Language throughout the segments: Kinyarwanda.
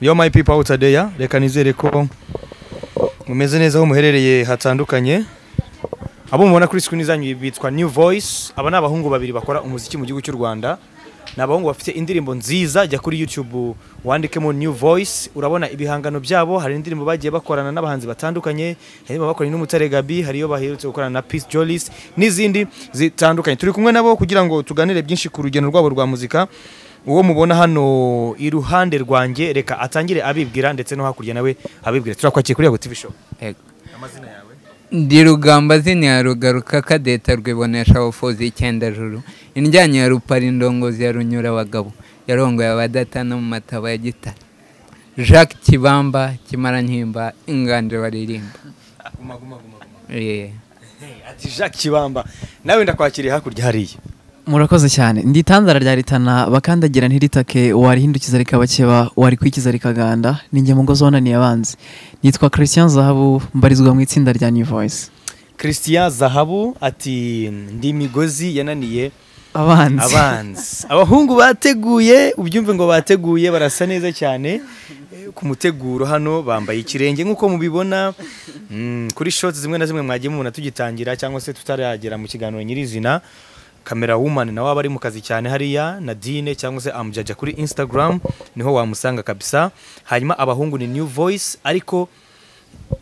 yo my people out there reka nizere ko mumeze neza aho muherereye hatandukanye. Abo mubona kuri screen zanyu bitwa New Voice aba ni abahungu babiri bakora umuziki mu gihugu cy'u Rwanda. Ni abahungu bafite indirimbo nziza jya kuri YouTube wandikemo New Voice. Urabona ibihangano byabo hari indirimbo bagiye bakorana n'abahanzi batandukanye. Harimo bakoranye n'Umutare Gabi hariyo baherutse gukorana na Peace Jolis n'izindi zitandukanye. Turi kumwe nabo kugira ngo tuganire byinshi ku rugendo rwabo rwa muzika. Uwo mubona hano iruhande rwanjye reka atangire abibwira ndetse no hakurya nawe abibwira turakwakiye kuri Yago TV show. Yego. amazina yawe? Ndi rugamba zina ya rugaruka kadeta rwibonesha ubufuzi icyenda juru. Indyanyo ya rupara indongozi ya runyura abagabo yarongoye abadatana mu mataba ya gitare jacques kibamba kimara nkimba inganje baririmba. Guma guma guma guma. Eh, ati Jacques Kibamba. Nawe ndakwakiriye hakurya hariya. Murakoze cyane. Ndi itandara rya ritana bakandagira ntiritake warihindukiza rikabakeba warikwikiza rikaganda. Ninjye mugozi wananiye abanzi. Nitwa christian zahabu mbarizwa mu itsinda rya new voice. Christian Zahabu ati ndi migozi yananiye abanzi. abanzi. Abahungu bateguye ubyumve ngo bateguye barasa neza cyane. Ku muteguro hano bambaye ikirenge. Nk'uko mubibona Mm, kuri shots zimwe na zimwe mwagiye mubona tugitangira cyangwa se tutaragera mu kiganiro nyirizina. Kamera woman nawe aba ari mu kazi cyane hariya Nadine cyangwa se amjaja kuri Instagram ni ho wamusanga kabisa. Hanyuma abahungu ni new voice ariko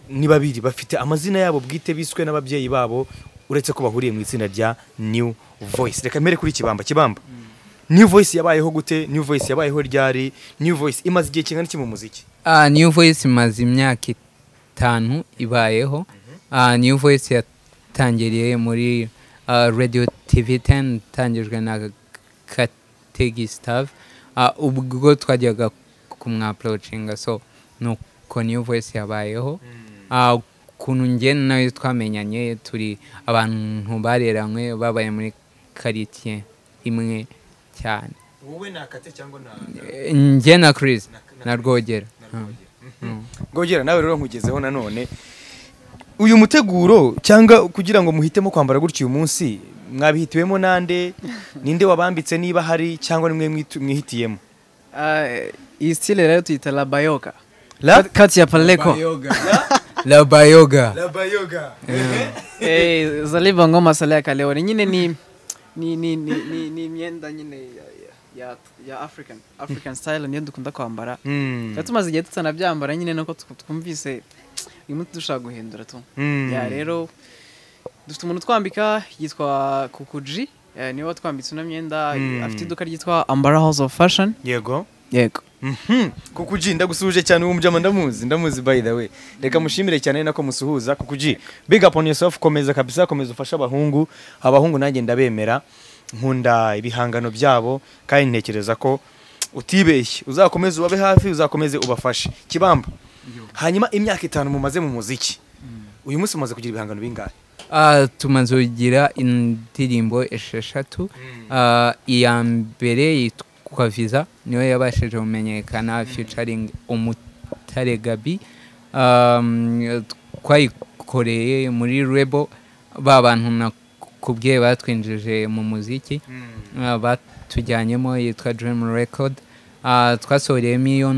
ni babiri bafite amazina yabo bwite biswe n'ababyeyi babo uretse ko bahuriye mu itsinda rya new voice. Reka mbere kuri kibamba. Kibamba new voice yabayeho gute? New voice yabayeho ryari? New voice imaze igihe kingana iki mu muziki? Ah, new voice imaze imyaka itanu ibayeho. Ah, new voice yatangiriye muri ah, radio tv 10 itangijwe na kategi staff Ah, ubwo twajyaga kumwaprocinga so nuko new voice yabayeho. Ah, ukuntu njye nawe twamenyanye turi abantu bareranywe babaye muri karitsiye imwe cyane. Wowe nakate cyangwa na Eh, njye na chris na rwogera. Mm. ngogera nawe rero nkugezeho nanone uyu muteguro cyangwa kugira ngo muhitemo kwambara gutya uyu munsi mwabihitiwemo nande? Ninde wabambitse niba hari cyangwa nimwe mwihitiyemo? Iyi stile rero tuyita la? Bayoga La? kati ya paleko la? Bayoga Labayoga. Eh, zaliva ngoma sale ya kaleoni nyine ni ni ni ni ni, ni imyenda nyine ya, ya, ya, ya african african style niyo dukunda kwambara. Tuba tumaze igihe tutanabyambara nyine nuko tw- twumvise uyu munsi dushaka guhindura tu. Mm. ya rero dufite umuntu utwambika yitwa kukuji eh, ni we watwambitse ino myenda Mm. afite iduka ryitwa ambara house of fashion. Yego. Yego. Mhm. kukuji ndagusuje cyane uwo mujama ndamuzi ndamuzi by the way. Reka mushimire cyane nako musuhuza kukuji big up on yourself komeza kabisa komeza ufashe abahungu. Abahungu nanjye ndabemera nkunda ibihangano byabo kandi ntekereza ko utibeshye. Uzakomeze ubabe hafi uzakomeze ubafashe. Kibamba. Hanyuma imyaka itanu mumaze mu muziki. Uyu munsi mumaze kugira ibihangano bingahe? Ah, tumaze kugira indirimbo esheshatu. Ah, iya mbere yitwa viza niyo yabashije kumenyekana featuring umutare gabi Um, twayikoreye muri rebo ba bantu nakubwiye batwinjije mu muziki. Ah, batujyanyemo yitwa dream record. Ah, twasohoreyemo iyo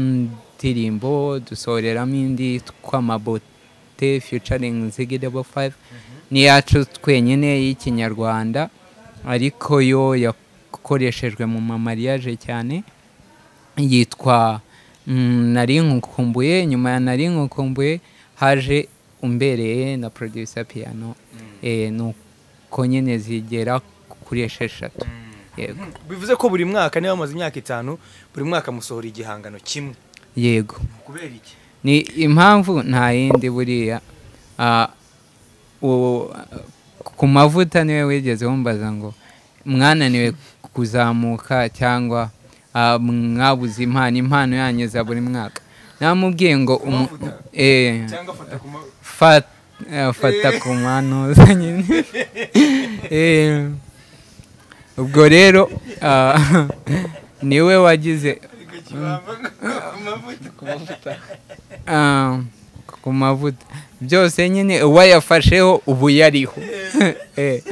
ndirimbo dusohoreramo indi yitwa mabote featuring ziggy double five ni iyacu twenyine y'ikinyarwanda ariko yo yakoreshejwe mu mamariyaje cyane yitwa mm, nari nkukumbuye nyuma ya nari nkukumbuye haje umbereye na producer piano. Eh, nuko nyine zigera kuri esheshatu. Yego. Bivuze ko buri mwaka niba bamaze imyaka itanu buri mwaka musohora igihangano kimwe. Yego. Kubera iki? Ni impamvu nta yindi buriya. Ah, u- ku mavuta ni we wigeze wumbaza ngo mwananiwe kuzamuka cyangwa ah, mwabuze impano impano yanyu za buri mwaka. Namubwiye ngo Amavuta? eh, fata ku eh, ku manuza nyine. Eh, ubwo rero ah, ni we wagize ku mavuta byose nyine uwayafasheho ubu yariho Eh,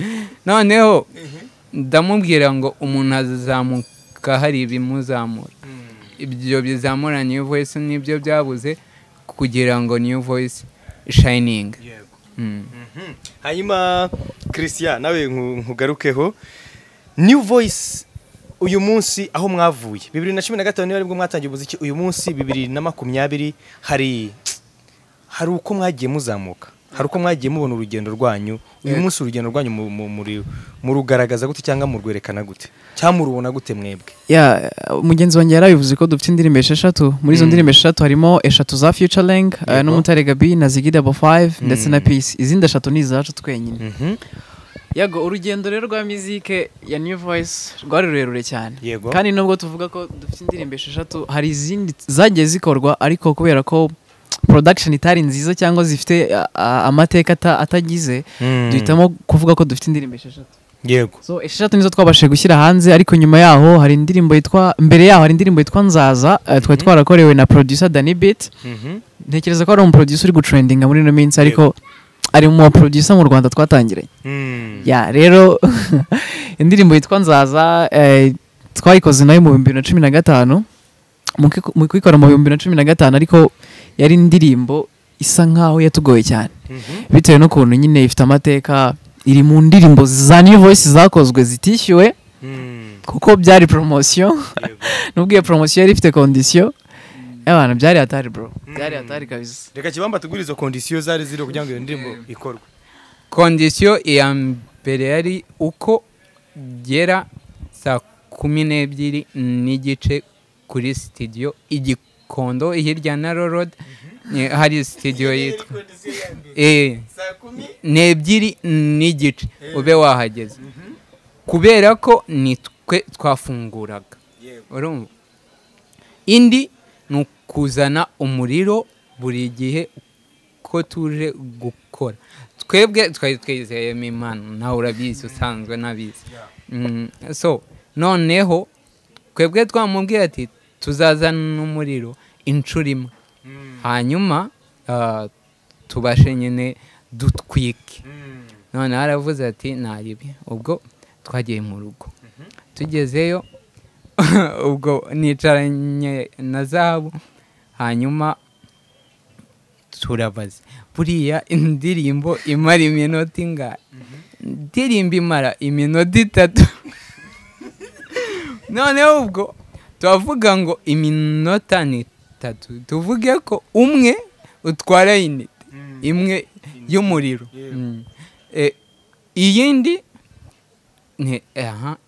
noneho ndamubwira ngo umuntu azamuka hari ibimuzamura ibyo bizamura new voice ni byo byabuze kugira ngo new voice shining Mm. hanyuma christian nawe nku- nkugarukeho new voice uyu munsi aho mwavuye. Bibiri na cumi na gatanu niba ari bwo mwatangiye umuziki. Uyu munsi bibiri na makumyabiri hari hari uko mwagiye muzamuka. Hari uko mwagiye mubona urugendo rwanyu. Uyu Yeah. munsi urugendo rwanyu murugaragaza gute cyangwa murwerekana gute? Cyangwa murubona gute mwebwe? Ya mugenzi wanjye yarabivuze ko dufite indirimbo esheshatu. Muri izo Mm. ndirimbo esheshatu harimo eshatu za future link Yego. n'umutare gabi na zigi dabo 5 ndetse na Mm. peace. Izindi eshatu ni izacu twenyine. Yago urugendo rero rwa muzike ya new voice rwari rurerure cyane. Yego. Kandi nubwo tuvuga ko dufite indirimbo esheshatu hari izindi zagiye zikorwa ariko kubera ko production itari nziza cyangwa zifite amateka ata- atagize Mm. duhitamo kuvuga ko dufite indirimbo esheshatu. Yego. So esheshatu nizo twabashije gushyira hanze ariko nyuma yaho hari indirimbo yitwa mbere yaho hari indirimbo yitwa nzaza eh, twari twarakorewe na producer Danny Beat. Mhm. ntekereza ko ari umuproducer uri gutrendinga muri ino minsi ariko ari mu baproducer mu Rwanda twatangiranye. Mm. ya rero indirimbo yitwa nzaza eh, twayikoze na yo mu bihumbi bibiri na cumi na gatanu. Mu kuyikora mu bihumbi bibiri na cumi na gatanu ariko yari indirimbo isa nkaho yatugoye cyane. Mhm. bitewe n'ukuntu nyine ifite amateka iri mu ndirimbo za new voice zakozwe zitishyuwe. Mm. kuko byari poromosiyo nubwo iyo poromosiyo yari ifite kondisiyo y'abantu byari hatari bro. Byari hatari kabisa. Reka kibamba tugure izo kondisiyo zari ziriho kugira ngo iyo ndirimbo ikorwe. Kondisiyo iya mbere yari uko gera saa kumi n'ebyiri n'igice kuri sitidiyo igikondo hirya na rorod hari sitidiyo yitwa eh. N'ebyiri n'igice. Ube wahageze. Kubera ko ni twe twafunguraga. Urumva indi ni ukuzana umuriro buri gihe ko tuje gukora. Twebwe twari twizeyemo imana nawe urabizi usanzwe nabizi. Mm, so noneho twebwe twamubwiye ati tuzazana umuriro inshuro imwe. Hanyuma ah, tubashe nyine dutwike. Noneho aravuze ati naribi ubwo twagiye mu rugo. Tugezeyo ubwo nicaranye na zahabu. Hanyuma turabaza buriya indirimbo imara iminota ingahe indirimbo imara iminota itatu. Noneho ubwo turavuga ngo iminota ni itatu. Tuvuge ko umwe utwara inite imwe y'umuriro. Mm. Eh, iyindi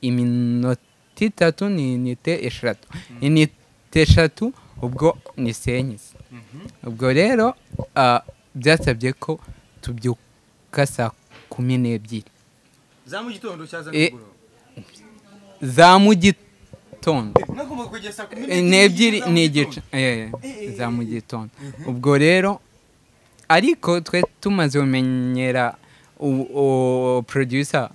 iminota itatu ni inite eshatu. Inite eshatu ubwo ni senyisi ubwo rero byasabye ko tubyuka saa kumi n'ebyiri. Za mu gitondo Eh, za mu gitondo. Eh, ni igice za mu gitondo. ubwo rero ariko twe tumaze kumenyera producer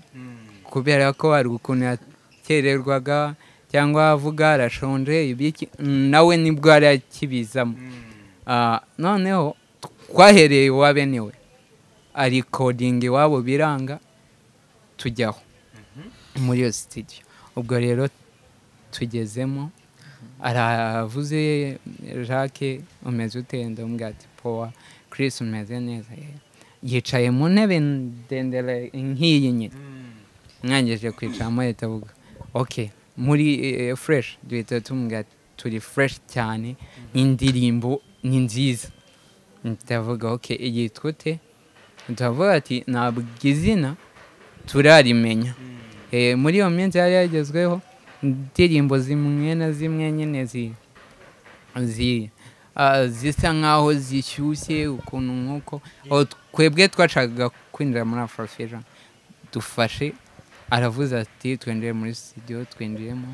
kubera ko hari ukuntu yakererwaga cyangwa avuga arashonje ibiki nawe ni bwo yari akibizamo. Ah, noneho twahereye iwabe ni we arikodinga iwabo biranga tujyaho. Muri iyo sitidiyo ubwo rero tugezemo aravuze jacques umeze ute? Ndamubwira ati powa chris umeze neza. Yicaye mu ntebe ndende nk'iyi nyine. Mwangeje kwicaramo leta avuga. Ok muri eh, fresh. Duhita tumubwira turi fresh cyane. Indirimbo ni nziza. Ndavuga ok yitwa ute turavuga ati ntabwo izina turarimenya. Eh, muri iyo minsi yari yagezweho indirimbo zimwe na zimwe nyine ah, zisa nkaho zishyushye ukuntu nk'uko. Aho twebwe twashakaga kwinjira muri afrofusion. Dufashe aravuze ati twinjire muri studio twinjiyemo.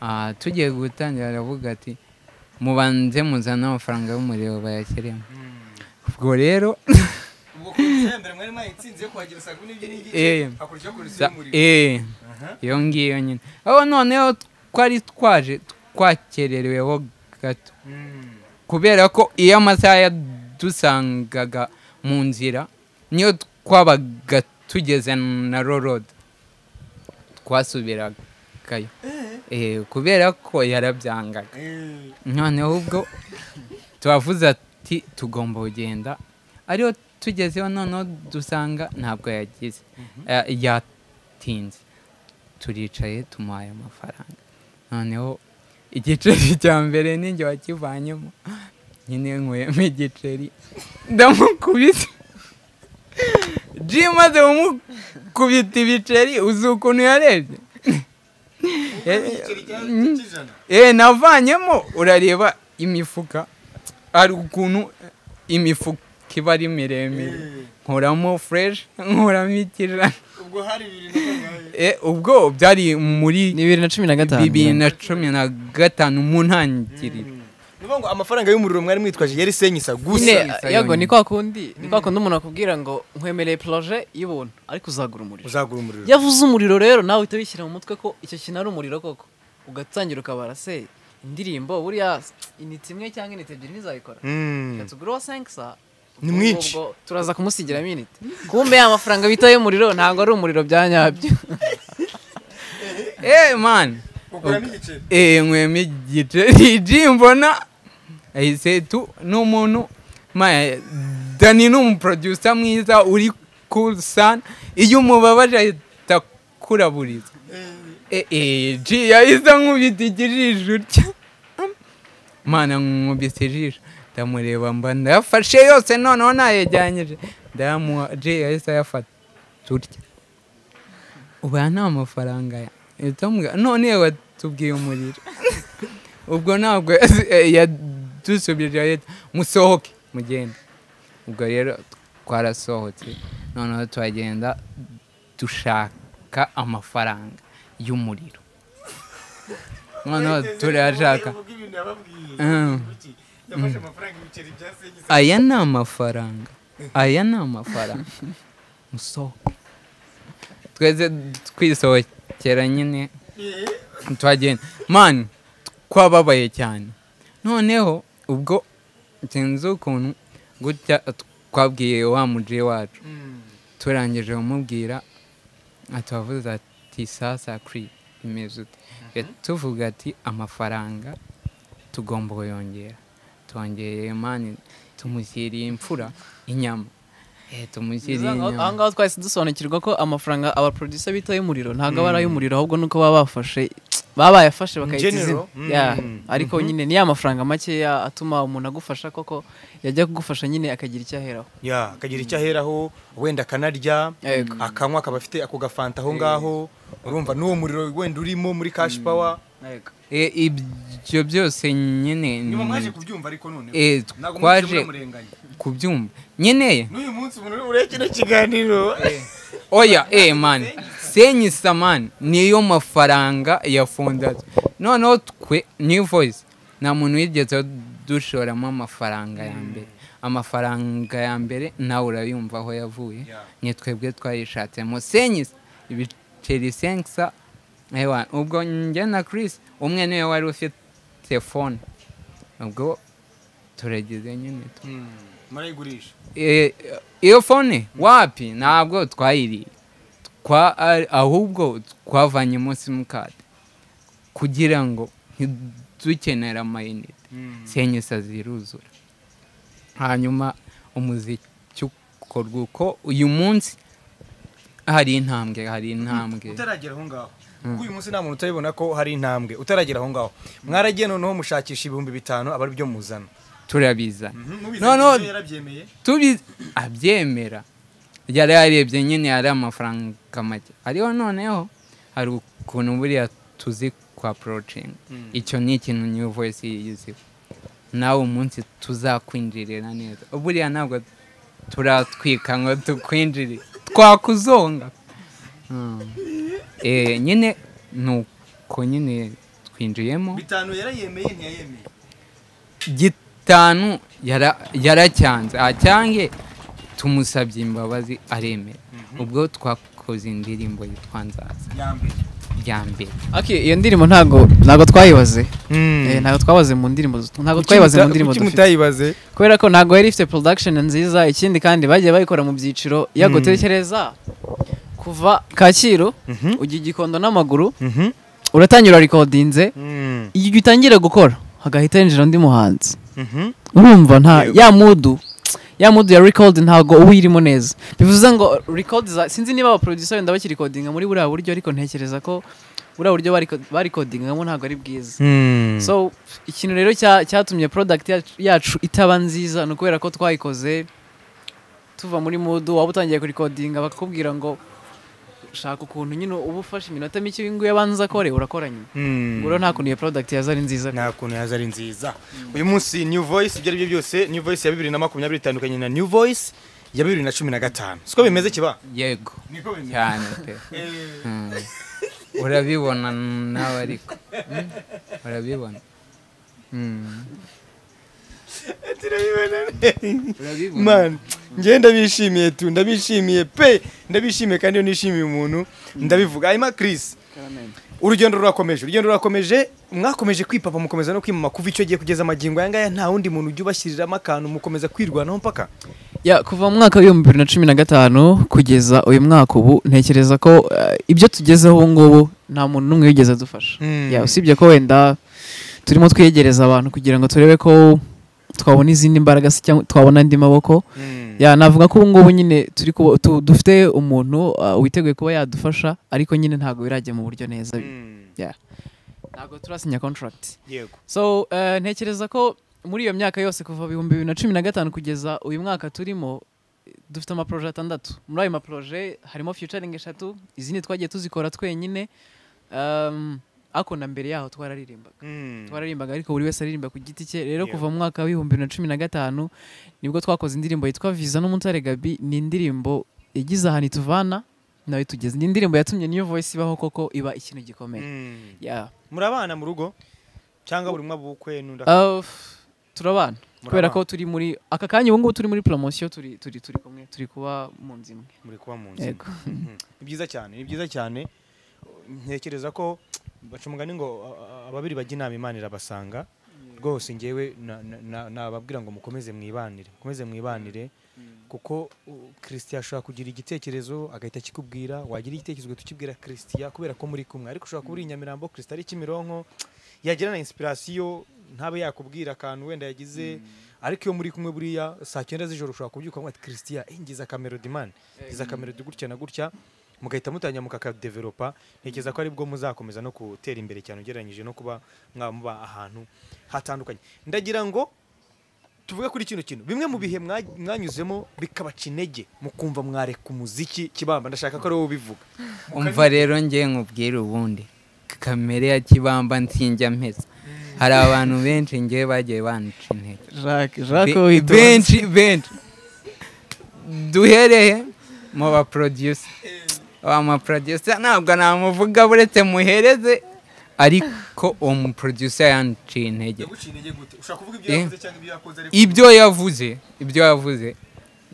Ah, tugiye gutangira aravuga ati mubanze muzane amafaranga y'umuriro bayashyiremo. Ubwo rero Eh. Eh, iyo ngiyo nyine. Aho noneho twari twaje twakerereweho gato. Kubera ko iyo amasaha yadusangaga mu nzira niyo twabaga tugeze na rorode twasubiragayo Eh, kubera ko yarabyangaga. Noneho ubwo turavuze ati tugomba kugenda. Ariyo tugezeho noneho dusanga ntabwo yagize. Eh, yatinze. Turicaye tumuhaye amafaranga. Noneho igiceri cya mbere ninjye wakivanyemo. Nyine nkuyemo igiceri. Ndamukubise. Ji maze kumukubita ibiceri uzi ukuntu yarebye? Eh navanyemo urareba imifuka. Hari ukuntu imifuka iba ari miremire. Nkuramo fureshi nkuramo ikijana. Ubwo hari bibiri Eh, ubwo byari muri bibiri na cumi na gatanu. bibiri na cumi na gatanu mu ntangiriro. Ukuvuga ngo amafaranga y'umuriro mwari mwitwaje yari senyisa gusa. Yego ni kwa kundi ni kwa kundi umuntu akubwira ngo nkwemereye poroje y'ubuntu ariko uzagura umuriro. Uzagura umuriro. Iyo avuze umuriro rero nawe uhita wishyira mu mutwe ko icyo kintu ari umuriro koko. Ugatangira ukabara se indirimbo buriya inite imwe cyangwa inite ebyiri ntizabikora. Mm. reka tugure uwa senkisa Ni mwinshi. turaza kumusigiramo inite kumbe ya mafaranga bita y'umuriro ntabwo ari umuriro bya nyabyo. Eh man. Uguramo igiceri eh nkwema igiceri ji mbona ahise tu n'umuntu ma dani ni umuproducer mwiza uri cool sana iyo umubabaje ahita akuraburiza eh. Eh ji yahise nkubita ikijisho utya mana nkubise ijisho ndamureba mba ndayafashe yose noneho nayajyanyije ndayamuha ji yahise ayafata turya ubu aya ni amafaranga ya none watubwiye umuriro ubwo ntabwo yadusubije ahita musohoke. Mugende. Ubwo rero twarasohotse noneho turagenda dushaka amafaranga y'umuriro. Noneho turayashaka senyisa aya ni amafaranga. Aya ni amafaranga. Musohoke. Twese twisohokera nyine. Twagenda. Mani twababaye cyane. Noneho ubwo sinzi ukuntu gutya twabwiye wa muji wacu. Turangije kumubwira atubavuze ati sasa kuri imeze ute Reka tuvuga ati amafaranga tugomba kuyongera. Twongereye mani tumushyiriye imfura inyama. Eh, aha ngaha twahise dusobanukirwa ko amafaranga abaproducer bita y'umuriro ntabwo aba ari ay'umuriro ahubwo nuko baba bafashe baba bayafashe bakayita izina. General? Mm. Ariko nyine ni ya mafaranga makeya atuma umuntu agufasha koko yajya kugufasha nyine akagira icyo aheraho. Ya akagira icyo aheraho wenda akanarya akanywa akaba afite ako gafanta aho ngaho urumva n'uwo muriro wenda urimo muri cash power. Eh, ibyo byose nyine nyuma ni- mwaje kubyumva ariko none. Eh, ntabwo twaje mwaje kubyumva. Nyine. N'uyu munsi umuntu ureba kino kiganiro. Oya eh man. Man niyo mafaranga ya fondasiyo noneho twe ni voice nta muntu wigeze dushoramo amafaranga ya mbere. Amafaranga ya mbere nawe urayumva aho yavuye ni twebwe twayishatsemo. Senyisa ibiceri senkisa ewa ubwo njye na Chris umwe ni we wari ufite telefone ubwo turagize nyine tu. Murayigurisha Eh, iyo fone wapi? Ntabwo twayiriye. Ahubwo twavanyemo simukadi kugira ngo ntidukenere amayinite senyisa ziruzura. Hanyuma umuziki ukorwa uko uyu munsi hari intambwe hari intambwe. Utaragera aho ngaho. Kuko uyu munsi nta muntu utabibona ko hari intambwe. Utaragera aho ngaho. Mwaragiye noneho mushakisha ibihumbi bitanu aba ari byo muzana. Turabizana. No no. yarabyemeye? Tubi abyemera. Yari yarebye nyine yari amafaranga make ariho noneho hari ukuntu buriya tuzi kwa porocingi icyo ni ikintu new voice yiyiziho nawe umunsi tuzakwinjirira neza buriya ntabwo turatwika ngo tukwinjire twakuzonga nyine ni uko nyine twinjiyemo bitanu yarayemeye ntiyayemeye gitanu yara- yaracyanze acyange tumusabye imbabazi aremera. Ubwo twakoze indirimbo yitwa nzaza. Ya mbere. Iyo ndirimbo ntago ntago twayibaze. Eh, ntago twabaze mu ndirimbo ntago twayibaze mu ndirimbo dufite. kubera ko ntago yari ifite production nziza ikindi kandi bagiye bayikora mu byiciro. Yagutekereza kuva kacyiru ujya igikondo n'amaguru uratangira rekodinze Mm. igihe utangira gukora hagahita hinjira undi muhanzi. Mhm. urumva nta ya mudu ya mudu ya record ntabwo uba uyirimo neza bivuze ngo za sinzi niba abaproducer wenda bakirikodinga muri buriya buryo ariko ntekereza ko buriya buryo bariko- barikodingamo ntabwo ari bwiza Mm. so ikintu rero cya- cyatumye yacu- yacu itaba nziza ni ukubera ko twayikoze tuva muri mudu waba utangiye kurikodinga bakakubwira ngo shaka ukuntu nyine uba ufashe iminota mike uyu nguyu abanza akore urakora nyine. Mm. ubwo rero nta kuntu iyo product yaza ari nziza. Nta kuntu yaza ari nziza. Uyu munsi new voice ibyo ari byo byose new voice ya bibiri na makumyabiri itandukanye na new voice ya bibiri na cumi na gatanu. Siko bimeze kiba? Yego. Cyane pe. Mm. urabibona nawe ariko. Urabibona. Mm. urabibona man njye ndabishimiye tu ndabishimiye pe ndabishimiye kandi iyo nishimiye umuntu ndabivuga. Hanyuma chris urugendo rurakomeje urugendo rurakomeje mwakomeje kwipapa mukomeza no kwimama. Kuva icyo gihe kugeza amagingo aya ngaya nta wundi muntu ujya ubashyiriramo akantu mukomeza kwirwanaho mpaka? Ya kuva mu mwaka w'ibihumbi bibiri na cumi na gatanu kugeza uyu mwaka ubu ntekereza ko eh, ibyo tugezeho ubu ngubu nta muntu n'umwe wigeze adufasha. Mm. ya usibye ko wenda turimo twegereza abantu kugira ngo turebe ko twabona izindi mbaraga se cyangwa twabona andi maboko. Ya navuga ko ubu ngubu nyine turi dufite umuntu uh, witeguye kuba yadufasha ariko nyine ntabwo birajya mu buryo neza. Ntabwo turasinya contract. Yego. So eh, ntekereza ko muri iyo myaka yose kuva ibihumbi bibiri na cumi na gatanu kugeza uyu mwaka turimo dufite amaporoje atandatu. Muri ayo maporoje harimo featuring eshatu izindi twagiye tuzikora twenyine. Um, ariko na mbere yaho twararirimbaga twararimbaga ariko buri wese aririmba ku giti cye. Rero kuva mu mwaka w'ibihumbi bibiri na cumi na gatanu ni bwo twakoze indirimbo yitwa viza n'umutare gabi ni indirimbo yagize ahantu ituvana nawe tugeze. Ni indirimbo yatumye niyo voice ibaho koko iba ikintu gikomeye. Yeah. murabana mu rugo? Cyangwa buri umwe abukwe n'undi turabana kubera ko turi muri aka kanya ubu ngubu turi muri promotion turi turi turi kumwe turi kuba mu nzu imwe. Muri kuba mu nzu Mhm. ni byiza cyane ni byiza cyane. Ntekereza ko baca umugani ngo ababiri bajya inama imana irabasanga. Rwose ngewe na- na- na- nababwira ngo mukomeze mwibanire mukomeze mwibanire. Kuko uh, christian ashobora kugira igitekerezo agahita akikubwira wagira igitekerezo ugahita ukibwira christian kubera ko muri kumwe. Ariko ushobora kuba uri i nyamirambo christian ari kimironko yagira na inspiration ntabe yakubwira akantu wenda yagize. Ariko iyo muri kumwe buriya saa cyenda z'ijoro ushobora kubyuka ngo ati christian eh, ngize akamelodi man. Ngize akamelodi gutya na gutya. Mugahita mutangira mukakadevelopa ntekereza ko ari bwo muzakomeza no gutera imbere cyane ugereranyije no kuba mwaba muba ahantu hatandukanye. Ndagira ngo tuvuge kuri kino kintu. Bimwe mu bihe mwa- mwanyuzemo bikabaca intege mukumva mwareka umuziki kibamba. Ndashaka ko ari wowe ubivuga. Umva rero njye nkubwire ubundi. Kamere ya kibamba nsinjya mpeza hari abantu benshi njye bagiye banca intege. Benshi benshi. Duhereye mu amaproducer ntabwo namuvuga buretse muhereze. Ariko uwo muproducer yanciye intege. Kuvuga ibyo yavuze ibyo yavuze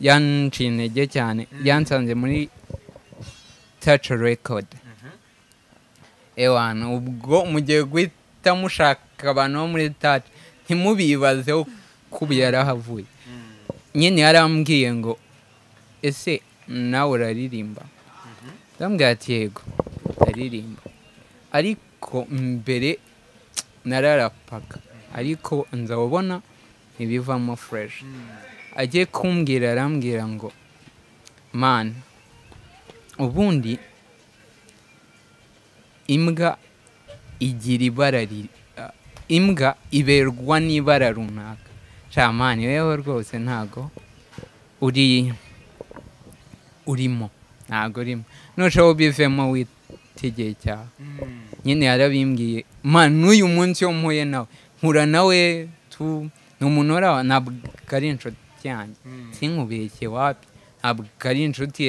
yanciye intege cyane. Yansanze muri touch record. Ewana ubwo mugiye guhita mushaka abantu bo muri touch ntimubibazeho kuba yarahavuye nyine yarambwiye ngo ese nawe uraririmba? Ndambwira ati yego ndaririmba. Ariko mbere nararapaga. Ariko nza ubona ntibivamo fresh. Agiye kumbwira arambwira ngo man ubundi imbwa igira ibara ah, imbwa iberwa n'ibara runaka. Camani wewe rwose ntago uri urimo. Ntago urimo nushaho ubivemo witegeye cyawe nyine yarabimbwiye man n'uyu munsi yo mpuye nawe mpura nawe tu ni umuntu urawa ntabwo ari inshuti yanjye. Sinkubeshye wapi? Ntabwo ari inshuti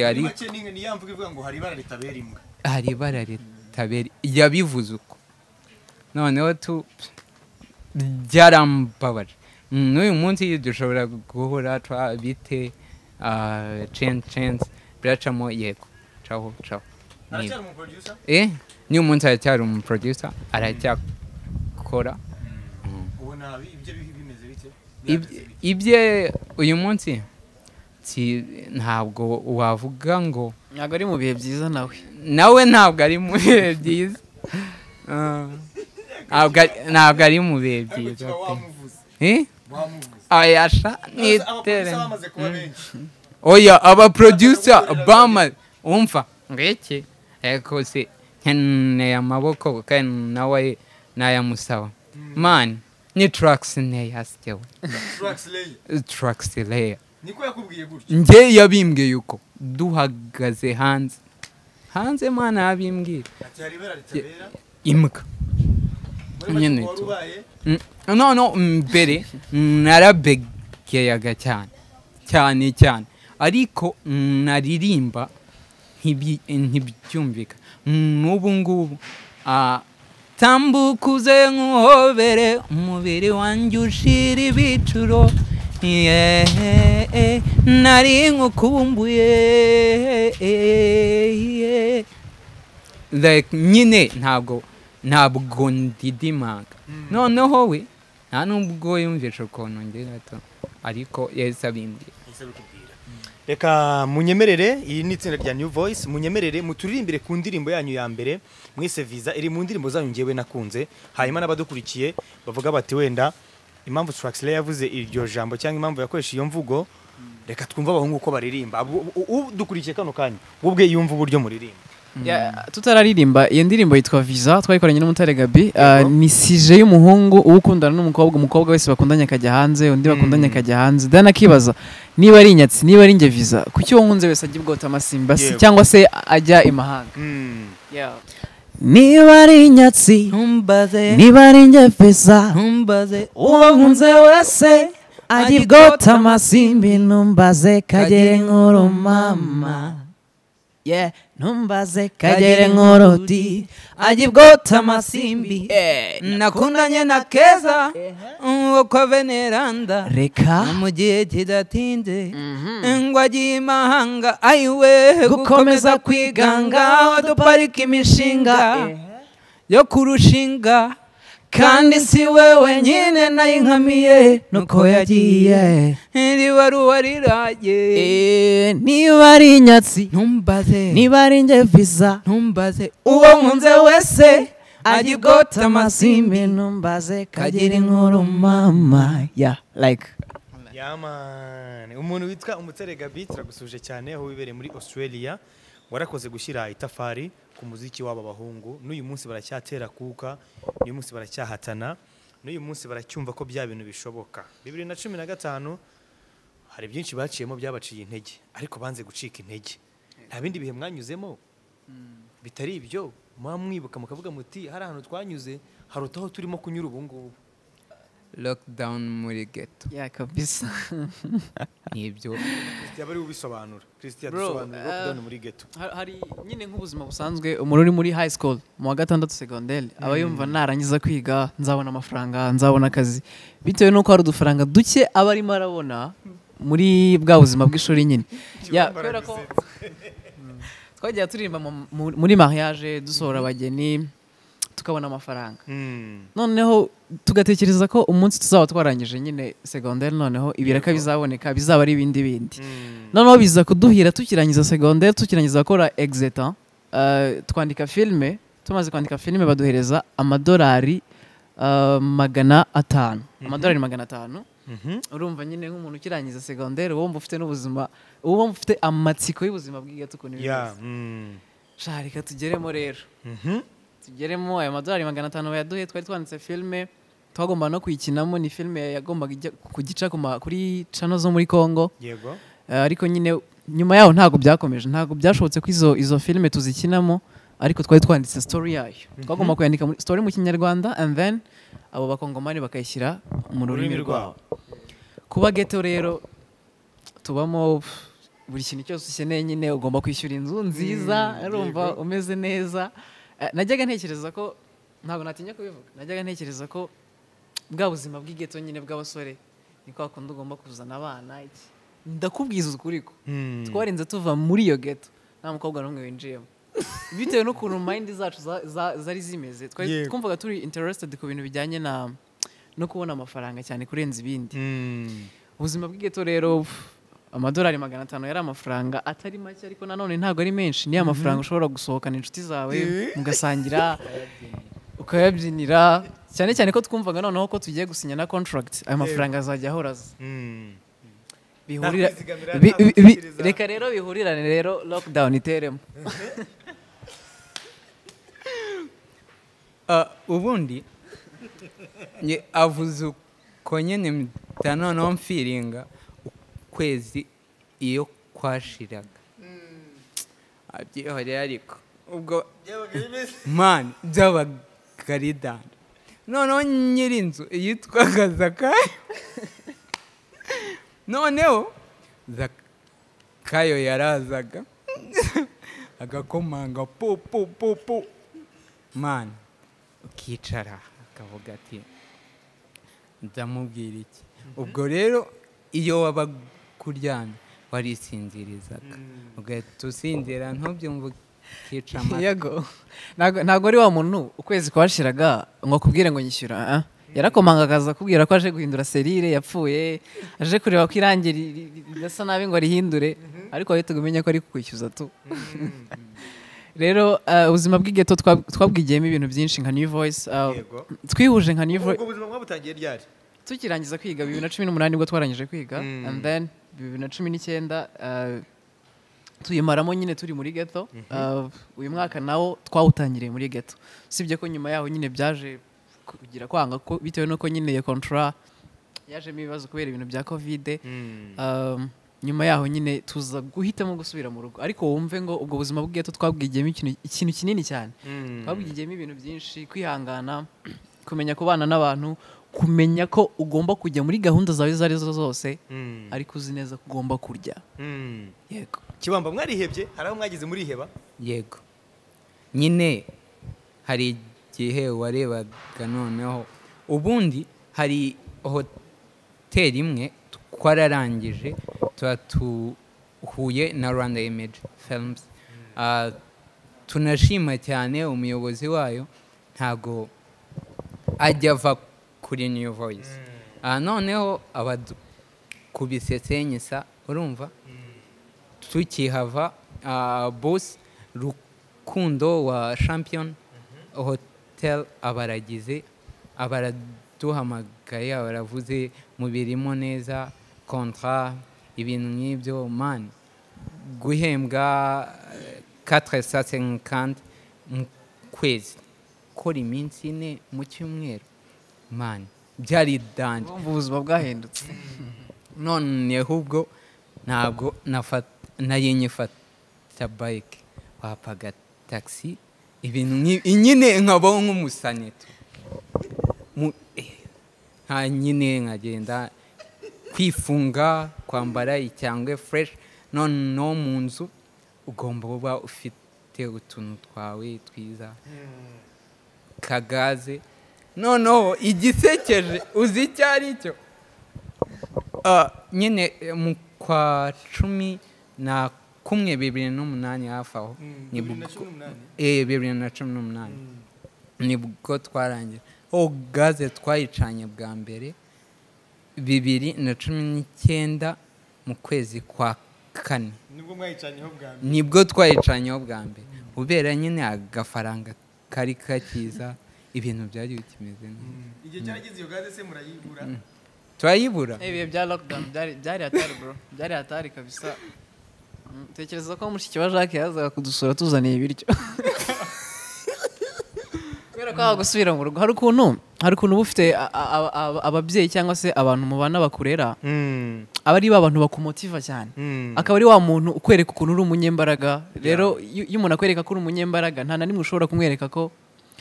hari ibara ritabera yabivuze uko. Noneho tu byarambabaje. Mm, n'uyu munsi dushobora guhura bite cense cense biracamo yego caho caho Ni- aracyari umu producer. Eh n'uyu munsi aracyari umuproducer aracyakora ibye uyu munsi si ntabwo wavuga ngo ntabwo ari mu bihe byiza nawe nawe ntabwo ari mu bihe byiza Ah. Ntabwo ari- mu bihe byiza pe Eh? oya sha nitere oya aba producer bama umva ngeke eko se nkeneye amaboko kandi nawe nayamusaba. Man ni tracks nteya sitewe tracks leya. Niko yakubwiye gutyo njye yabimbwiye yuko duhagaze hanze. Hanze mana yabimbwira imbwa Nyine no no mbere narabegeyaga cyane. Cyane cyane. Ariko naririmba ntibyumvika n'ubu ngubu tambuka uze nkuhobere umubiri wanjye ushira ibicuro. Nari nkukumbuye. Nyine ntabwo ntabwo ndidimanga noneho we nta nubwo yumvisha ukuntu ngira gato ariko yahise abimbwira reka munyemerere iyi ni itsinda rya new voice munyemerere muturirimbire ku ndirimbo yanyu ya mbere mwise viza iri mu ndirimbo zanyu ngewe nakunze. Hanyuma n'abadukurikiye bavuga bati wenda impamvu Traxler yavuze iryo jambo cyangwa impamvu yakoresha iyo mvugo reka twumve abahungu uko baririmba. Udukurikiye kano kanya we ubwe yumva uburyo muririmba. Tutararirimba iyo ndirimbo yitwa visa twayikoranye n'umutare gabi Ah, ni sije y'umuhungu uba ukundana n'umukobwa umukobwa wese bakundanye akajya hanze undi bakundanye akajya hanze. Then akibaza niba ari inyatsi niba ari njye visa kuki uwo nkunze wese ajya ibwota amasimba si Yego. cyangwa se ajya imahanga Mm. niba ari inyatsi niba ari njye visa ntumbaze uwo nkunze wese ajya ibwota amasimbi ntumbaze kagere nk'urumama yeah. Ntumbaze kagere nk'uruti ajya ibwota amasimbi Eh, nakundanye na keza. kwa veneranda. Reka. Mu gihe kidatinze ngo agiye imahanga ayiwe gukomeza kwiganga duparika imishinga yo kurushinga kandi si we wenyine nayinkamiye nuko yagiye. Riba ruba riraye Eh, niba ari inyatsi ntumbaze niba ari njye visa ntumbaze uwo nkunze wese ajya ibwota amasimbi. ntumbaze kagere nk'urumama ya like. Yaman. umuntu witwa umutare gabi turagusuje cyane aho wibereye muri australia warakoze gushyira itafari ku muziki w'aba bahungu. N'uyu munsi baracyatera kuka n'uyu munsi baracyahatana n'uyu munsi baracyumva ko bya bintu bishoboka. Bibiri na cumi na gatanu hari byinshi baciyemo byabaciye intege ariko banze gucika intege. Nta bindi bihe mwanyuzemo? Bitari ibyo. Muba mwibuka mukavuga muti hari ahantu twanyuze haruta aho turimo kunyura ubu ngubu lockdown muri ghetto. Ya kabisa. Nibyo Christian bari bubisobanura Christian dusobanura uh, lockdown muri ghetto. Ha- hari nyine nk'ubuzima busanzwe umuntu uri muri high school mu wa gatandatu segonderi aba yumva narangiza kwiga nzabona amafaranga nzabona akazi. Bitewe n'uko hari udufaranga duke aba arimo arabona muri bwa buzima bw'ishuri nyine. Ya, kubera ko Mm. twagiye turirimba mu- mu- muri mariage dusohora abageni. Tukabona amafaranga Mm. noneho tugatekereza ko umunsi tuzaba twarangije nyine segonderi noneho ibiraka bizaboneka bizaba ari ibindi bindi Mm. noneho biza kuduhira tukirangiza segonderi tukirangiza gukora exeta uh, twandika filime tumaze kwandika filime baduhereza amadolari uh, magana atanu amadolari magana atanu Mhm. urumva nyine nk'umuntu ukirangiza segonderi uba wumva ufite n'ubuzima uba wumva ufite amatsiko y'ubuzima bw'igato ukuntu bimeze Mm. sha reka tugeremo rero Mhm. Tugeremo ayo madolari magana atanu bayaduhe twari twanditse filime twagomba no kuyikinamo ni filime yagombaga kugica kuri cano zo muri congo. Yego. Eh, ariko nyine nyuma yaho ntabwo byakomeje ntabwo byashobotse ko izo izo filime tuzikinamo ariko twari twanditse story yayo. Twagomba kuyandika muri story mu kinyarwanda and then abo bakongomani bakayishyira mu rurimi rwabo. kuba ghetto rero tubamo buri kintu cyose ukeneye nyine ugomba kwishyura inzu nziza Mm, urumva umeze neza. Najyaga ntekereza ko ntabwo natinya kubivuga. Najyaga ntekereza ko bwa buzima bw'igeto nyine bw'abasore ni kwa kundi ugomba kuzana abana iki? Ndakubwiza ukuri ko. Mm. twarinze tuva muri iyo geto nta mukobwa n'umwe winjiyemo. Bitewe n'ukuntu mayindi zacu za- za- zari zimeze twumvaga turi interested ku bintu bijyanye na no kubona amafaranga cyane kurenza ibindi. Mm. ubuzima bw'igeto rero amadolari magana atanu yari amafaranga atari make ariko nanone ntabwo ari menshi. Niyo amafaranga ushobora gusohokana inshuti zawe Eh. mugasangira ukayabyinira. Cyane cyane ko twumvaga noneho ko tugiye gusinya na contract ayo mafaranga azajya ahora aza. Mm. reka rero bihurirane rero lockdown iteremo. Ah, ubundi avuze uko nyine mpita noneho mfiringa. Ukwezi iyo kwashiraga. Abyihoreye ariko. Ubwo mani byabaga ari danda noneho nyir'inzu yitwaga zakayo. Noneho zakayo yarazaga. Agakomanga pu pu pu pu. Mani ukicara akavuga ati ndamubwira iki? Ubwo rero iyo wabaga uryamye warisinzirizaga ugahita usinzira ntubyumve ukica ntago ntago ari wa muntu ukwezi kwashiraga ngo akubwire ngo nyishyura ah. yarakomanga akaza akubwira ko aje guhindura serire yapfuye aje kureba ko irangi ri- ri- ri- ridasa nabi ngo rihindure. Ariko wahitaga umenya ko ari kukwishyuza tu. Rero ah, ubuzima bw'igeto twab- twabwigiyemo ibintu byinshi nka new voice ah, twihuje nka new voice. ubwo buzima mwabutangiye ryari? Tukirangiza kwiga bibiri na cumi n'umunani ni bwo twarangije kwiga Mm. and then bibiri na cumi n'icyenda uh, tuyimaramo nyine turi muri geto Uh, uyu mwaka nawo twawutangiriye muri geto usibye ko nyuma yaho nyine byaje kugira kwanga ko bitewe n'uko nyine iyo kontra yajemo ibibazo kubera ibintu bya kovide Um, nyuma yaho nyine tuza guhitamo gusubira mu rugo. Ariko wumve ngo ubwo buzima bw'geto twabwigiyemo ikintu ikintu kinini cyane. Twabwigiyemo ibintu byinshi kwihangana kumenya kubana n'abantu kumenya ko ugomba kujya muri gahunda zawe izo ari zo zose ariko uzi neza ko ugomba kurya. Yego. Kibamba mwarihebye hari aho mwagize muriheba? Yego. Nyine hari igihe warebaga noneho. Ubundi hari hoteli imwe twararangije tuba tuhuye na rwanda image films. Ah, tunashima cyane umuyobozi wayo. Ntago ajya ava kuri new voice. Ah, noneho abadukubise senyisa urumva? Tukihava uh, boss rukundo wa champion hotel abaragize abaraduhamagaye abaravuze mubirimo neza kontra ibintu nk'ibyo man guhembwa eh, 450 mu kwezi. Kora iminsi ine mu cyumweru. Man byari danje urumva ubuzima bwahindutse. Noneho ubwo ntabwo nafata nari nyifata bayike wapaga taxi ibintu nk'ibi nyine nkabaho nk'umusaneto. Mu- eh, nta nyine nkagenda kwifunga kwambara icyangwe fureshi noneho mu nzu ugomba kuba ufite utuntu twawe twiza. Kagaze noneho igisekeje uzi icyo ari cyo? Ah, nyine eh, mu kwa cumi na kumwe bibiri n'umunani hafi aho. Nibwo eh bibiri na cumi n'umunani. Nibwo twarangira oh gaze twayicanye bwa mbere bibiri na cumi n'icyenda mu kwezi kwa kane. Nibwo twayicanyeho bwa mbere. Kubera nyine agafaranga kari kakiza. Ibintu byari bikimeze neza. Igihe cyaragize iyo gaze se murayibura? Turayibura. Ibihe bya lockdown. Byari hatari bro. Byari hatari kabisa. Mm, tekereza ko mushiki wa Jacques yazaga kudusura tuzaniye ibiryo kubera ko haba gusubira mu rugo hari ukuntu hari ukuntu uba ufite ababyeyi cyangwa se abantu mubana bakurera aba ari ba bantu bakumotiva cyane. Akaba ari wa muntu ukwereka ukuntu uri umunyembaraga. Rero iyo iyo umuntu akwereka ko uri umunyembaraga nta na rimwe ushobora kumwereka ko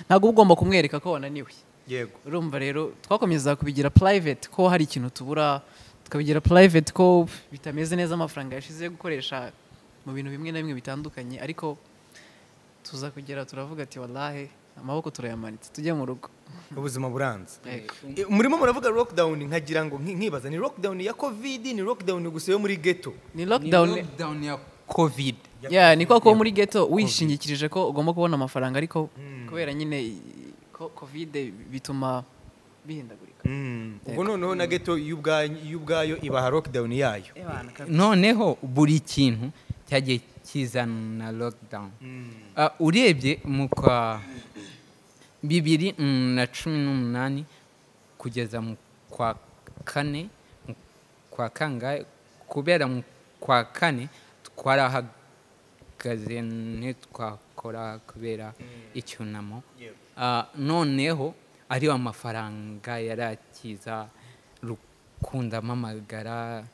ntabwo uba ugomba kumwereka ko wananiwe. Yego. Urumva rero twakomeza kubigira private ko hari ikintu tubura tukabigira private ko bitameze neza amafaranga yashize yo gukoresha mu bintu bimwe na bimwe bitandukanye ariko tuza kugera turavuga ati wallahi amaboko turayamanitse tujye mu rugo. Ubuzima buranze. Murimo muravuga lockdown nkagira ngo nki- nkibaza ni lockdown ya covid ni lockdown gusa yo muri ghetto. Ni lockdown ya covid. Yeah, ni kwa kuba muri ghetto wishingikirije ko ugomba kubona amafaranga ariko kubera nyine ko covid bituma bihindagurika. Mm. ubwo noneho na ghetto yo ubwayo yo ubwayo ibaha lockdown yayo. Noneho buri kintu cyagiye kizana na lockdown. Ah, urebye mu kwa bibiri mm, na cumi n'umunani kugeza mu kwa kane mu kwa kangahe kubera mu kwa kane twarahagaze ntitwakora kubera icyunamo. Ah, noneho ariyo amafaranga yarakiza rukunda amamagara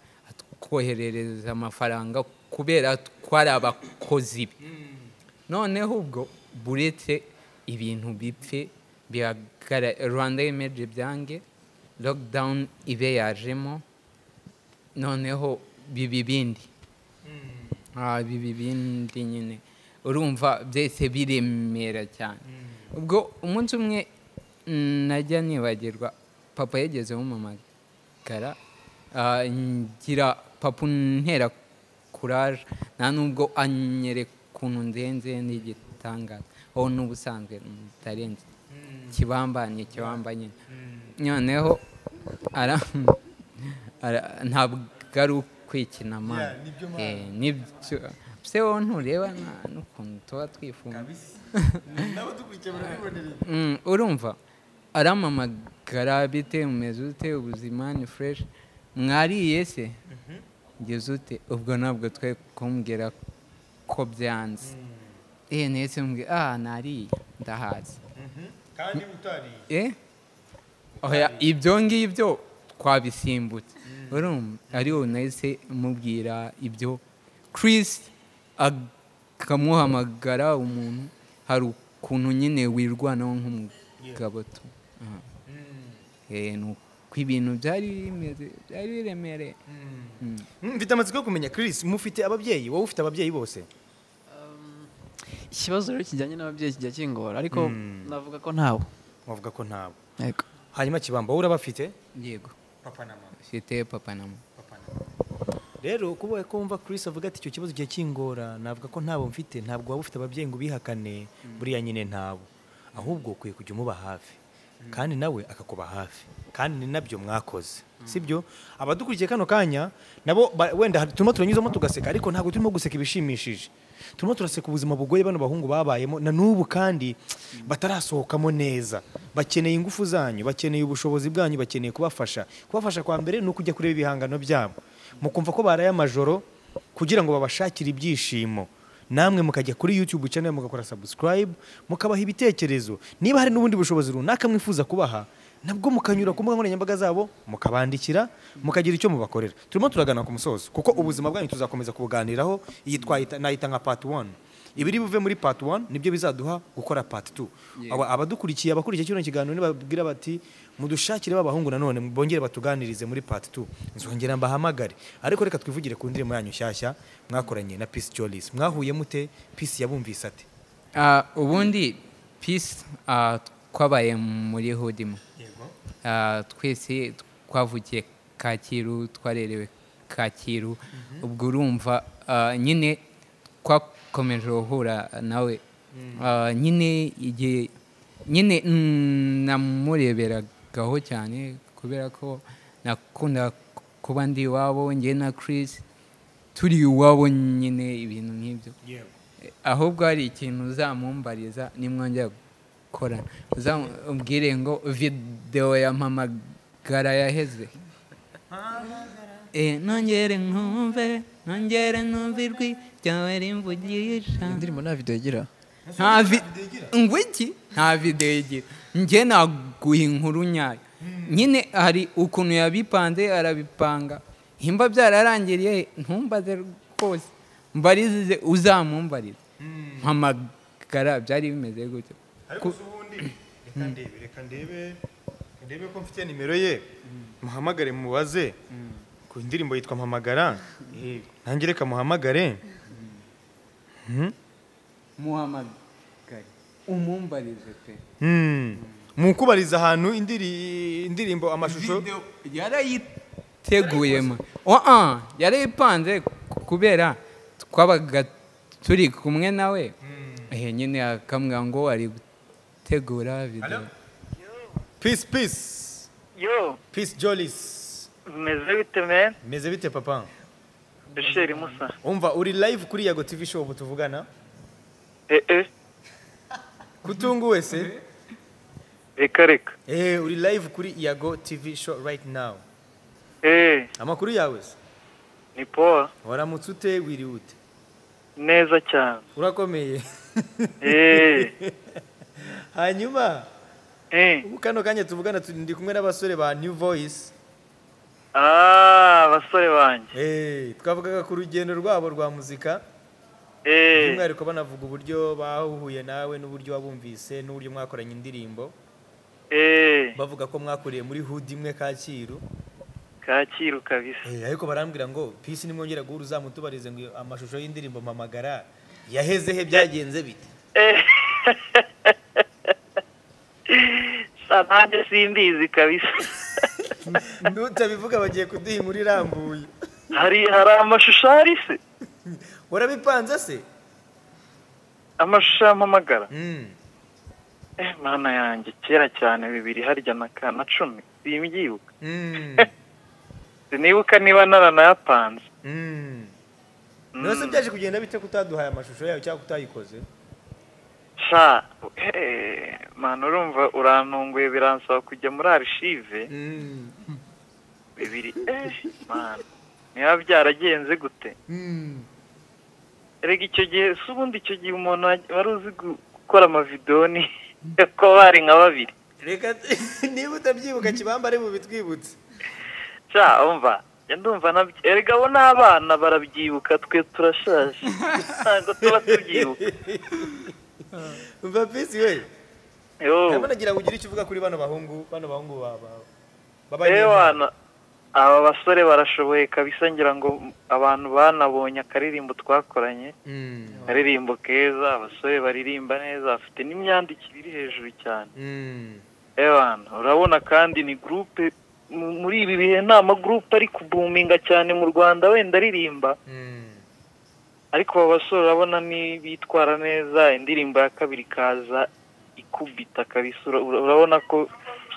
twoherereza amafaranga kubera twari abakozi be. Noneho ubwo buretse ibintu bipfe bihagara rwanda imeje byange lockdown ibe yajemo noneho biba ibindi Ah, biba ibindi nyine urumva byose biremera cyane ubwo umunsi umwe mm, najya nibagirwa papa yageze umamagara ah, ngira papa untera kuraje nta nubwo anyereka ukuntu ndenze n'igitangaza aho n'ubusanzwe ndarenze kibambanye kibamba nyine noneho ntabwo ari ukwikina amana Eh, ni byo. Se wowe ntureba n'ukuntu tuba twifunga. Mm, urumva aramamagara bite umeze ute ubuzima ni fureshi mwariye se? Ngeze ute? Ubwo ntabwo twe kumbwira ko byanze. Eh ndetse mbwira ah nariye ndahazi kandi utariye eh? Oya ibyo ngibyo twabisimbutse ariho nahise mubwira ibyo Chris akamuhamagara umuntu hari ukuntu nyine wirwanaho nk'umugabo tu. Aha. Eh, uko ibintu byari bimeze byari biremereye Mm. Mm, mfite amatsiko yo kumenya Chris mufite ababyeyi? Wowe ufite ababyeyi bose? Ikibazo rero kijyanye n'ababyeyi kijya kingora ariko Mm. navuga ko ntawe. Wavuga ko Yego. hanyuma kibamba wowe urabafite? Yego. Papa na mama. Mfite papa na mama. Rero kuba ko wumva Chris avuga ati icyo kibazo kigiye kingora navuga ko ntabo mfite ntabwo waba ufite ababyeyi ngo ubihakane buriya nyine ntabo. Ahubwo ukwiye kujya umuba hafi. Kandi nawe akakuba hafi. Kandi ni na byo mwakoze. Sibyo abadukurikiye kano kanya nabo wenda turimo turanyuzamo tugaseka ariko ntabwo turimo guseka ibishimishije. Turimo turaseka ubuzima bugoye bano bahungu babayemo na n'ubu kandi batarasohokamo neza. Bakeneye ingufu zanyu bakeneye ubushobozi bwanyu bakeneye kubafasha. Kubafasha kwa mbere ni ukujya kureba ibihangano byabo. Mukumva ko baraye amajoro kugira ngo babashakire ibyishimo. Namwe mukajya kuri youtube channel mugakora subscribe mukabaha ibitekerezo. Niba hari n'ubundi bushobozi runaka mwifuza kubaha nabwo mukanyura ku mbuga nkoranyambaga zabo mukabandikira mukagira icyo mubakorera. Turimo turagana ku musozo kuko ubuzima bwanyu tuzakomeza kubuganiraho iyi nayita nka part 1 ibiri buve muri part 1 ni byo bizaduha gukora part 2 Yeah. Aba- abadukurikiye abakurikiye kino kiganiro nibabwira bati mudushakire b'abahungu nanone bongere batuganirize muri part 2 nzongera mbahamagare. Ariko reka twivugire ku ndirimbo yanyu nshyashya mwakoranye na Peace Jolis. Mwahuye mute? Peace yabumvise ate? Ah, ubundi peace twabaye muri hudimo Ah, twese twavukiye kacyiru twarerewe kacyiru ubwo urumva ah, nyine twakomeje guhura nawe. Ah, nyine igihe nyine mm, namureberagaho cyane kubera ko nakunda kuba ndi iwabo njye na Chris turi iwabo nyine ibintu nk'ibyo. Ahubwo hari ikintu uzamumbariza nimwongera gukorana uzamubwire ngo videwo ya mpamagara yaheze. Eh, nongere nkumve nongere numve ijwi ryawe rimvugisha. Indirimbo nta video igira? Ngo iki? Nta videwo igira. Njye naguha inkuru nyayo. Nyine hari ukuntu yabipanze arabipanga. Himba byararangiriye ntumbaze rwose. Mbarize uzamumbarize mpamagara byari bimeze gutyo. Ariko se ubundi reka ndebe reka ndebe ndebe ko mfite nimero ye. Muhamagare mubaze. Ku ndirimbo yitwa mpamagara. Nanjye reka muhamagare. Mhm. muhamagare. Umumbarize pe. Hmm. mukubariza ahantu indiri- indirimbo amashusho. Video yarayiteguyemo oa yarayipanze kubera twabaga turi kumwe nawe. Eh nyine akamubwira ngo ari gutegura video peace peace. Yo. Peace jolis. Meze bite men meze bite papa. Bisheri musa. Umva uri live kuri yago tv show ubu tuvugana eh eh. Kutunguwe se reka reka. Eh, uri live kuri Yago TV show right now. eh. Amakuru yawe se? ni poa. Waramutse ute wiriwe ute? neza cyane. Urakomeye. eh. Hanyuma eh ubu kano kanya tuvugana ndi kumwe n'abasore ba New Voice. ah abasore banjye Eh, twavugaga ku rugendo rwabo rwa muzika. eh By'umwihariko banavuga uburyo bahuhuye nawe n'uburyo wabumvise n'uburyo mwakoranye indirimbo. eh Bavuga ko mwakuriye muri hood imwe Kacyiru. kacyiru kabisa ariko barambwira ngo pisi nimwongera guhura uzamutubarize ngo amashusho y'indirimbo mpamagara yaheze he byagenze bite eh nanjye simbizi kabisa. Nutabivuga bagiye kuduha inkuru irambuye hari hari amashusho ahari se? Warabipanze se? Amashusho yampamagara Mm. eh mana yanjye kera cyane bibiri harya na ka na cumi. Simbyibuka Mm. sinibuka niba naranayapanze. Mm. nose byaje kugenda bite kutaduhaye amashusho yayo cyangwa kutayikoze? Sha eh mana urumva urantunguye biransaba kujya muri arishive Mm. bibiri eh mana niba byaragenze gute? Mm. erega icyo gihe si ubundi icyo gihe umuntu wari uzi gu- gukora amavidewo ni ko bari nka babiri. Reka niba utabyibuka kibamba ari bubitwibutse sha umva ndumva na byo erega abo n'abana barabyibuka twe turashaje. Ntabwo tuba tubyibuka. umva pisi we yo ndabona nagira ngo ugire icyo uvuga kuri bano bahungu bano bahungu baba ewana aba basore barashoboye kabisa ngira ngo abantu banabonye akaririmbo twakoranye Mm. akaririmbo keza abasore baririmba neza bafite n'imyandikire iri hejuru cyane Mm. ewana urabona kandi ni gurupe mu- muri ibi bihe nta magurupe ari kubuminga cyane mu rwanda wenda aririmba Mm. Ariko aba basore urabona ni bitwara neza indirimbo ya kabiri ikaza ikubita kabisa. Ura- ura- urabona ko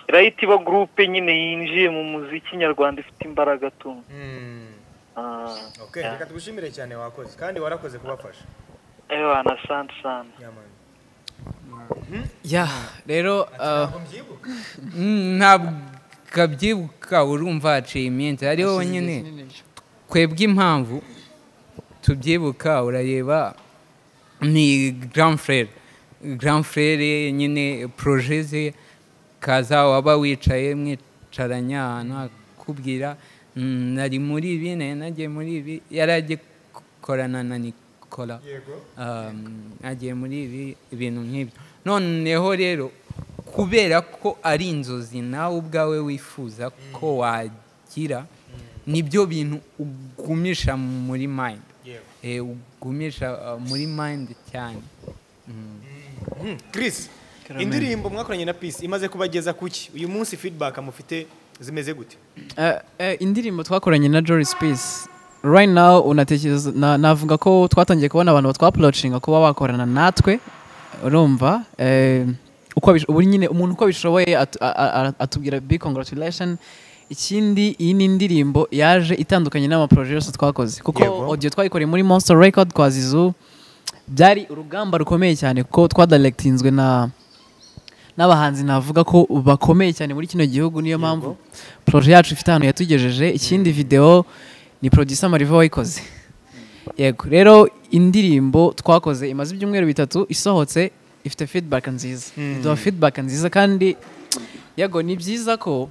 irahita iba gurupe nyine yinjiye mu muziki nyarwanda ifite imbaraga tu. Mm. Ah, reka tugushimire cyane wakoze. Kandi warakoze kubafasha. Ewana asante sana. Yaman. ya rero uh, Ntabwo mbyibuka. Mm, abyibuka urumva haciye iminsi hariho nyine twebwe impamvu tubyibuka urareba ni grand frere grand frere nyine proje ze kaza waba wicaye mwicaranye ahantu akubwira "Mm, nari muri ibi nari nagiye muri ibi. Yari agiye gukorana na nikola Yego. um, agiye muri ibi ibintu nk'ibyo. Noneho rero kubera ko ari inzozi nawe ubwawe wifuza ko wagira ni byo bintu ugumisha muri. Eh, ugumisha uh, muri mind cyane Mm. Mm. Chris, indirimbo mwakoranye na Peace imaze kubageza kuki? Uyu munsi feedback mufite zimeze gute? Eh, eh, indirimbo twakoranye na Joris Peace right now unatekereza na- navuga ko twatangiye kubona abantu batwaporocinga kuba wakorana natwe urumva eh, uko ubu nyine umuntu uko a- atubwira big congratulation ikindi iyi ni indirimbo yaje itandukanye n'amaproje yose twakoze. Kuko audio twayikoreye muri Monster Record kwa Zizu byari urugamba rukomeye cyane kuko twadirectinzwe na n'abahanzi navuga ko bakomeye cyane muri kino gihugu niyo mpamvu proje yacu ifite ahantu yatugejeje. Ikindi video ni producer Mariva wayikoze. Yego. Rero indirimbo twakoze imaze ibyumweru bitatu isohotse ifite feedback nziza. Mm. iduha feedback nziza kandi yego ni byiza ko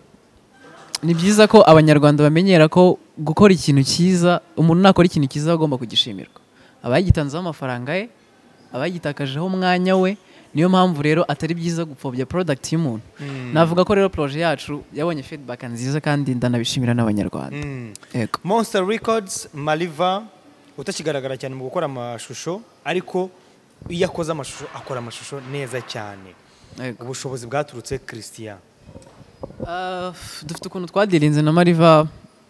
ni byiza ko abanyarwanda bamenyera ko gukora ikintu cyiza umuntu nakora ikintu cyiza agomba kugishimirwa aba yagitanzeho amafaranga ye aba yagitakajeho umwanya we niyo mpamvu rero atari byiza gupfobya product y'umuntu. Navuga ko rero proje yacu yabonye feedback nziza kandi ndanabishimira n'abanyarwanda. Mm. yego. Monster Records Maliva utakigaragara cyane mu gukora amashusho ariko iyo akoze amashusho akora amashusho neza cyane. Ubushobozi bwaturutse Christian. Dufite ukuntu twadirinze na mariva.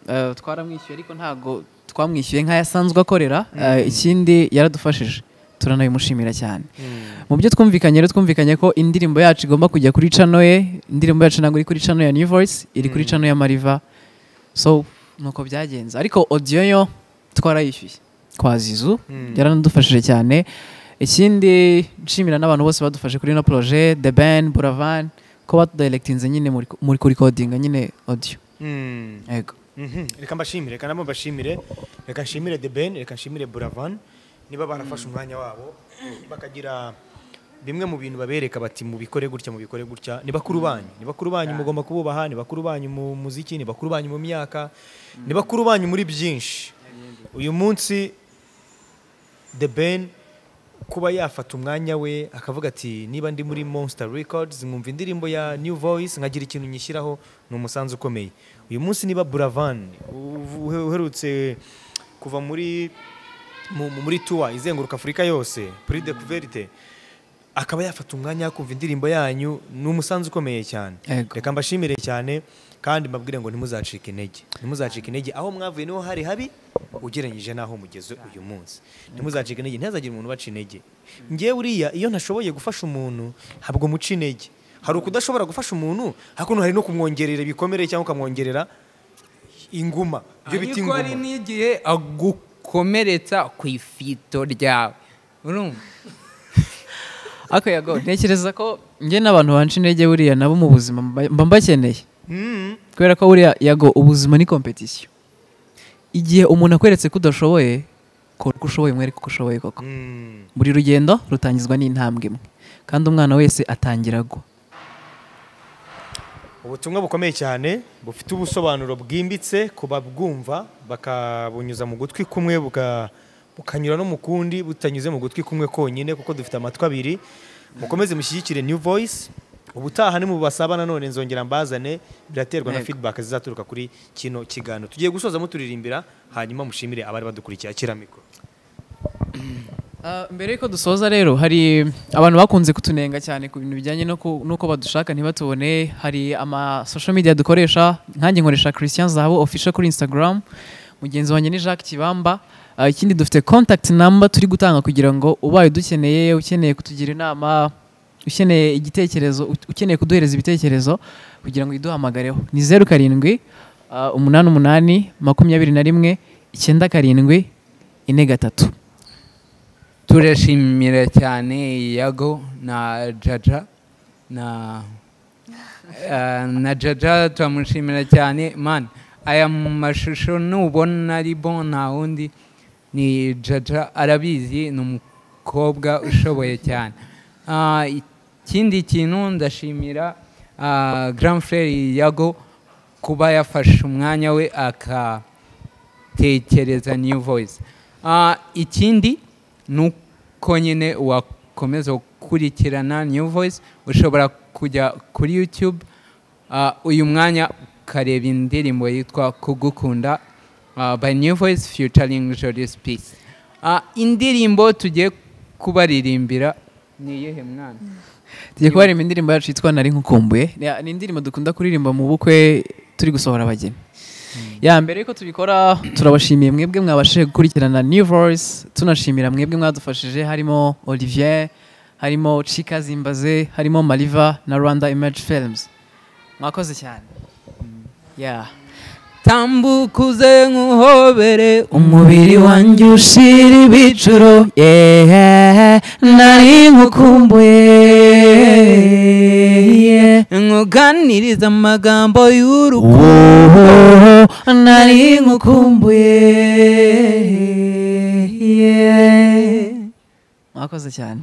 Uh, twaramwishyuye ariko ntabwo twamwishyuye nk'ayasanzwe akorera. Uh, ikindi yaradufashije. Turanabimushimira cyane. Mu byo twumvikanye rero twumvikanye ko indirimbo yacu igomba kujya kuri cano ye. Indirimbo yacu ntabwo iri kuri cano ya new voice iri kuri Mm. cano ya mariva. So nuko byagenze. Ariko audio yo twarayishyuye. Kwa zizu Mm. yaranadufashije cyane. Ikindi nshimira n'abantu bose badufashe kuri ino proje the ben buravan. Ko batudirectinze nyine muri kurikodinga nyine Mm. yego Mhm. reka mbashimire reka nabo mbashimire. Reka nshimire the ben reka nshimire buravan. Niba barafashe umwanya wabo bakagira bimwe mu bintu babereka bati mubikore gutya mubikore gutya. Ni bakuru banyu. Ni bakuru banyu mugomba kububaha ni bakuru banyu mu muziki ni bakuru banyu mu myaka ni bakuru banyu muri byinshi. Uyu munsi the ben kuba yafata umwanya we akavuga ati niba ndi muri monster records nkumva indirimbo ya new voice nkagira ikintu nyishyiraho ni umusanzu ukomeye. Uyu munsi niba buravan uherutse kuva muri mu- mu- muri tuwa izenguruka afurika yose puri de kuverite akaba yafata umwanya kumva indirimbo yanyu ni umusanzu ukomeye cyane. Reka mbashimire cyane kandi mbabwire ngo ntimuzacike intege. Ntimuzacike intege. Aho mwavuye ni ho hari habi ugereranyije n'aho mugeze uyu munsi. Ntimuzacike intege. Ntihazagire umuntu ubaca intege. Ngewe uriya iyo ntashoboye gufasha umuntu ntabwo muca intege. Hari ukudashobora gufasha umuntu hakuno hari no kumwongerera ibikomere cyangwa ukamwongerera inguma. Ibyo bita ariko hari inguma. n'igihe agukomeretsa ku ifito ryawe. Ntekereza ko njye n'abantu banca intege buriya nabo mu buzima mba mba mbakeneye. Mm. Kubera ko buriya yago ubuzima ni kompetisiyo igihe umuntu akweretse ko udashoboye kora uko ushoboye mwereke uko ushoboye koko. Mm. buri rugendo rutangizwa n'intambwe imwe. Kandi umwana wese atangira agwa ubutumwa bukomeye cyane bufite ubusobanuro bwimbitse ku babwumva bakabunyuza mu gutwi kumwe buka- bukanyura no mu kundi butanyuze mu gutwi kumwe konyine kuko dufite amatwi abiri. Mukomeze mushyigikire new voice. Ubutaha ni mu basaba nanone nzongera mbazane biraterwa na feedback zizaturuka kuri kino kiganiro. Tugiye gusoza muturirimbira hanyuma mushimire abari badukurikiye akira mikoro Ah, mbere yuko dusoza rero hari abantu bakunze kutunenga cyane ku bintu bijyanye n'uko badushaka ntibatubone. Hari ama social media dukoresha nkanjye nkoresha Christian Zahabu official kuri Instagram mugenzi wanjye ni Jacques Kibamba. Ah, ikindi dufite contact number turi gutanga kugira ngo ubaye udukeneye ukeneye kutugira inama ukeneye igitekerezo ukeneye kuduhereza ibitekerezo kugira ngo iduhamagareho. Ni zeru karindwi umunani umunani makumyabiri na rimwe icyenda karindwi ine gatatu. Turashimira cyane yago na jaja na na jaja turamushimira cyane. Man aya mashusho nubona ari bon nta wundi. Ni jaja arabizi ni umukobwa ushoboye cyane. Ikindi kintu ndashimira ah, grand frere yago kuba yafashe umwanya we akatekereza new voice. Ah, ikindi ni uko nyine wakomeza gukurikirana new voice ushobora kujya kuri youtube. Ah, uyu mwanya ukareba indirimbo yitwa kugukunda by new voice featuring jolis peace. Indirimbo tugiye kubaririmbira ni iyihe mwana? Tugiye kubaririmba indirimbo yacu yitwa nari nkukumbuye. Ni- indirimbo dukunda kuririmba mu bukwe turi gusohora abageni. Ya mbere yuko tubikora turabashimiye mwebwe mwabashije gukurikirana new voice tunashimira mwebwe mwadufashije harimo olivier harimo chika zimbaze harimo mariva na rwanda image films. Mwakoze cyane. Ya tambukuze nkuhobere umubiri wanjye ushira ibicuro. Yeah, nari nkukumbuye. Nkuganiriza amagambo y'urukundo. Nari nkukumbuye. Mwakoze cyane.